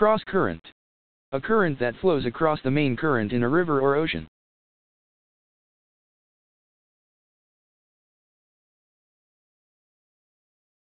Cross current. A current that flows across the main current in a river or ocean.